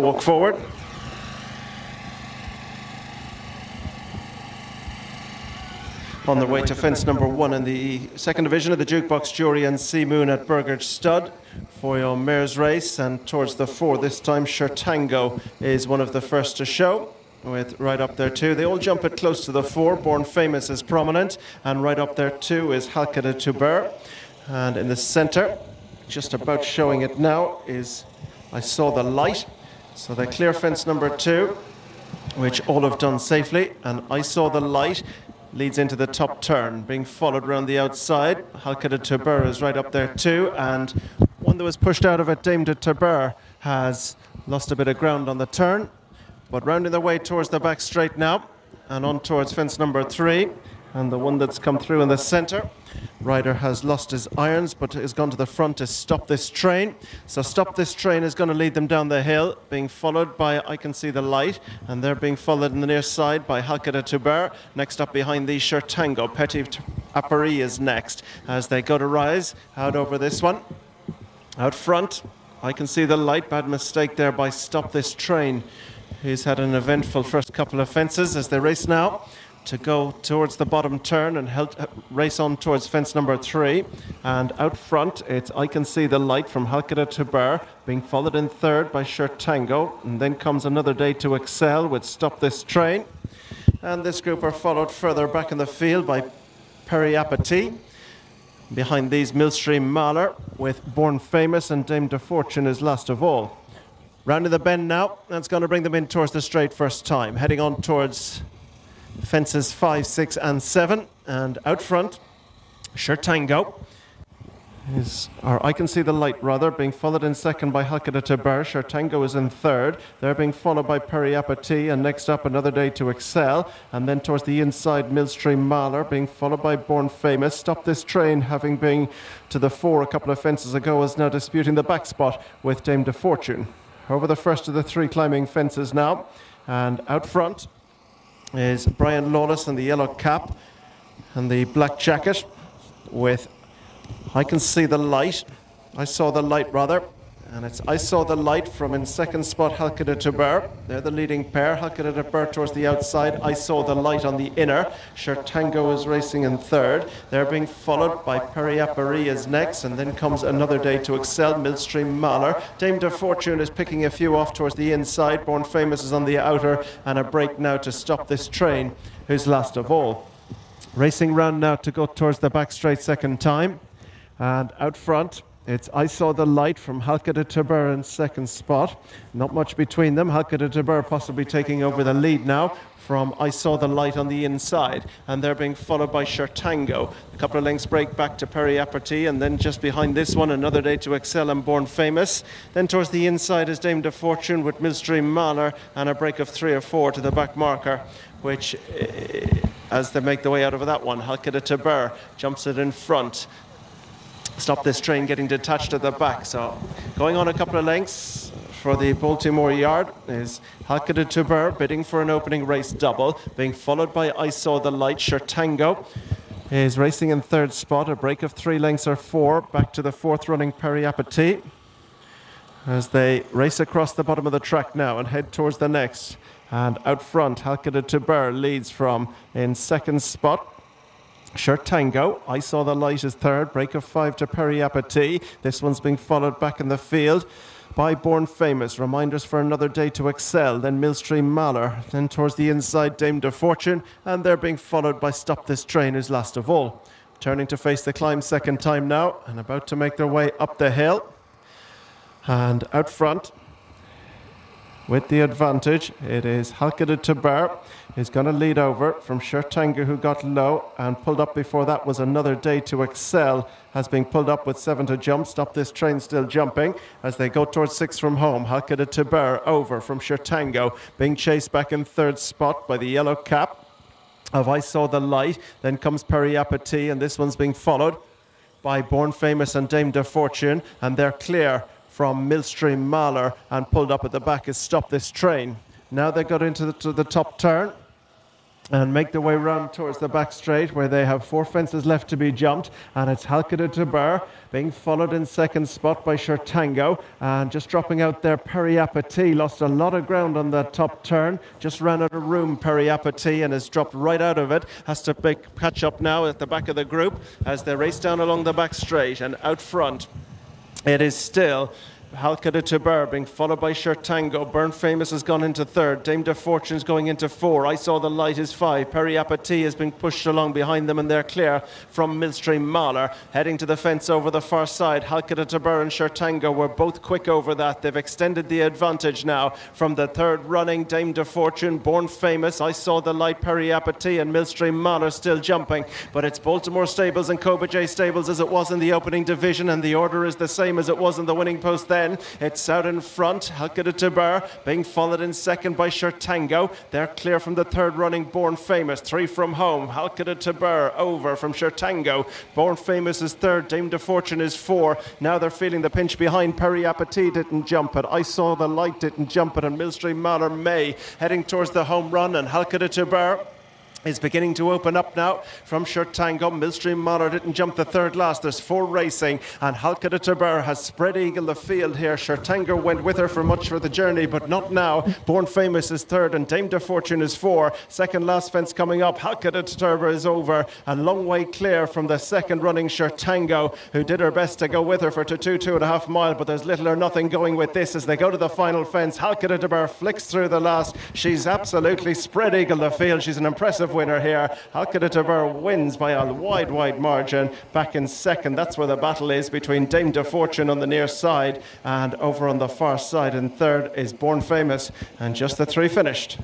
Walk forward. On their way to fence number one in the second division of the Jukebox Jury and Sea Moon at Burgage Stud for your mare's race. And towards the four this time, Tango is one of the first to show. With right up there too, they all jump it close to the four. Born Famous is prominent, and right up there too is Halka Du Tabert. And in the centre, just about showing it now, is I Saw the Light. So they clear fence number two, which all have done safely, and I Saw the Light leads into the top turn, being followed around the outside. Halka Du Tabert is right up there too, and one that was pushed out of it, Dame de Tuber, has lost a bit of ground on the turn, but rounding their way towards the back straight now, and on towards fence number three, and the one that's come through in the centre. Rider has lost his irons but has gone to the front to stop this train. So stop this train is going to lead them down the hill, being followed by I Can See the Light, and they're being followed in the near side by Halka Tabert. Next up behind the Tango. Petit Apparis is next as they go to rise out over this one. Out front, I Can See the Light. Bad mistake there by Stop This Train. He's had an eventful first couple of fences as they race now to go towards the bottom turn and help, uh, race on towards fence number three. And out front, it's I Can See the Light from Halka Du Tabert, being followed in third by Shirt Tango. And then comes Another Day to Excel with Stop This Train. And this group are followed further back in the field by Perry Appetit. Behind these, Millstream Mahler with Born Famous and Dame de Fortune is last of all. Rounding the bend now, that's going to bring them in towards the straight first time. Heading on towards fences 5, 6, and 7. And out front, Shirtango is, or I can see the light rather, being followed in second by Halka Du Tabert. Shirtango is in third. They're being followed by Perry Appetit, and next up, Another Day to Excel. And then towards the inside, Millstream Mahler, being followed by Born Famous. Stop This Train, having been to the four a couple of fences ago, is now disputing the back spot with Dame de Fortune. Over the first of the three climbing fences now. And out front, is Brian Lawless in the yellow cap and the black jacket with I can see the light. I saw the light rather. And it's I saw the light from in second spot Halka Du Tabert. They're the leading pair. Halka Du Tabert towards the outside. I saw the light on the inner. Shirtango is racing in third. They're being followed by Periapari is next. And then comes another day to excel. Millstream Mahler. Dame de Fortune is picking a few off towards the inside. Born Famous is on the outer. And a break now to stop this train, who's last of all. Racing round now to go towards the back straight second time. And out front, it's I Saw the Light from Halka Du Tabert in second spot. Not much between them. Halka Du Tabert possibly taking over the lead now from I Saw the Light on the inside. And they're being followed by Shirtango. A couple of lengths break back to Perry Appetit. And then just behind this one, Another Day to Excel and Born Famous. Then towards the inside is Dame de Fortune with Millstream Manor and a break of three or four to the back marker, which eh, as they make the way out of that one, Halka Du Tabert jumps it in front stop this train getting detached at the back. So going on a couple of lengths for the Baltimore yard is Halka Du Tabert bidding for an opening race double, being followed by I Saw the Light Shirtango is racing in third spot, a break of three lengths or four, back to the fourth running Perry Appetit as they race across the bottom of the track now and head towards the next. And out front, Halka Du Tabert leads from in second spot Shirt Tango, I saw the light as third, break of five to Perry Appetit. This one's being followed back in the field by Born Famous. Reminders for another day to excel. Then Millstream Mahler. Then towards the inside, Dame de Fortune. And they're being followed by Stop This Train, who's last of all. Turning to face the climb second time now and about to make their way up the hill. And out front, with the advantage. It is Halka Du Tabert is going to lead over from Shirtanga, who got low and pulled up before that was another day to excel. Has been pulled up with seven to jump. Stop this train still jumping as they go towards six from home. Halka Du Tabert over from Shirtango, being chased back in third spot by the yellow cap of I Saw the Light. Then comes Perry Appetit, and this one's being followed by Born Famous and Dame de Fortune, and they're clear from Millstream Mahler and pulled up at the back has stopped this train. Now they got into the, the top turn and make their way round towards the back straight where they have four fences left to be jumped and it's Halka Du Tabert being followed in second spot by Shirtango and just dropping out there Perry Apathy lost a lot of ground on that top turn just ran out of room Perry Apathy and has dropped right out of it has to catch up now at the back of the group as they race down along the back straight and out front it is still Halka Du Tabert being followed by Shirtango. Burn Famous has gone into third. Dame de Fortune's going into four. I Saw the Light is five. Perry Apathy has been pushed along behind them and they're clear from Millstream Mahler. Heading to the fence over the far side. Halka Du Tabert and Shirtango were both quick over that. They've extended the advantage now from the third running. Dame de Fortune, Born Famous. I Saw the Light, Perry Apathy and Millstream Mahler still jumping. But it's Baltimore Stables and Cobra J Stables as it was in the opening division and the order is the same as it was in the winning post there. It's out in front. Halka Du Tabert being followed in second by Shirtango. They're clear from the third running Born Famous. Three from home. Halka Du Tabert over from Shirtango. Born Famous is third. Dame de Fortune is four. Now they're feeling the pinch behind. Perry Apathy didn't jump it. I saw the light didn't jump it. And Millstream Mahler May heading towards the home run. And Halka Du Tabert is beginning to open up now from Shirtango. Millstream Mahler didn't jump the third last. There's four racing, and Halka Du Tabert has spread eagle the field here. Shirtango went with her for much for the journey, but not now. Born Famous is third, and Dame de Fortune is four. Second last fence coming up. Halka Du Tabert is over, a long way clear from the second running Shirtango, who did her best to go with her for two, two and a half mile, but there's little or nothing going with this as they go to the final fence. Halka Du Tabert flicks through the last. She's absolutely spread eagle the field. She's an impressive winner here. Halka Du Tabert wins by a wide, wide margin back in second. That's where the battle is between Dame de Fortune on the near side and over on the far side. And third is Born Famous. And just the three finished.